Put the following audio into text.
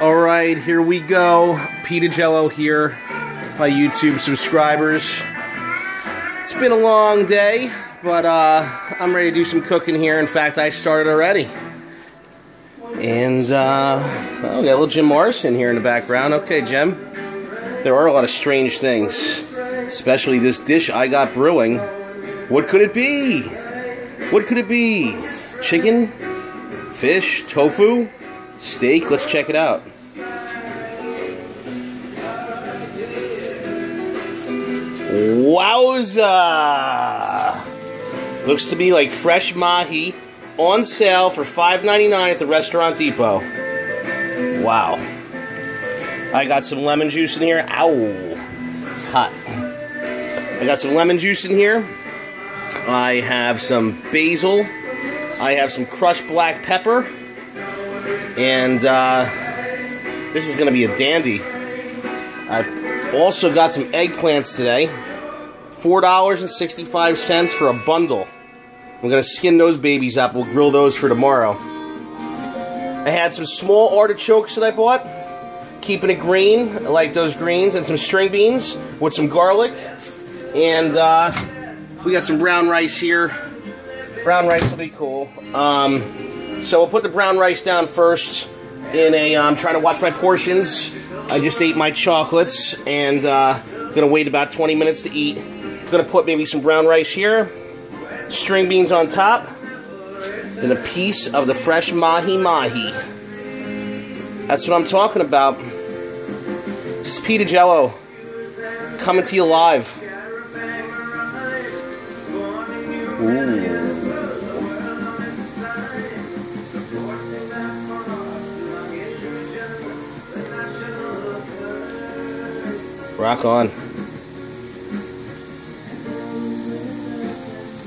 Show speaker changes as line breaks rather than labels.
All right, here we go. Peter Ajello here, my YouTube subscribers. It's been a long day, but uh, I'm ready to do some cooking here. In fact, I started already. And uh, oh, we got little Jim Morrison here in the background. Okay, Jim. There are a lot of strange things, especially this dish I got brewing. What could it be? What could it be? Chicken? Fish? Tofu? Steak? Let's check it out. Wowza! Looks to be like fresh mahi on sale for $5.99 at the Restaurant Depot. Wow. I got some lemon juice in here. Ow. It's hot. I got some lemon juice in here. I have some basil. I have some crushed black pepper. And uh, this is going to be a dandy. I also got some eggplants today. $4.65 for a bundle. I'm going to skin those babies up. We'll grill those for tomorrow. I had some small artichokes that I bought. Keeping it green. I like those greens. And some string beans with some garlic. And uh, we got some brown rice here. Brown rice will be cool. Um, so we'll put the brown rice down first. In a, I'm trying to watch my portions. I just ate my chocolates and uh, gonna wait about 20 minutes to eat. Gonna put maybe some brown rice here, string beans on top, then a piece of the fresh mahi mahi. That's what I'm talking about. This is Peter Ajello coming to you live. Ooh. Rock on.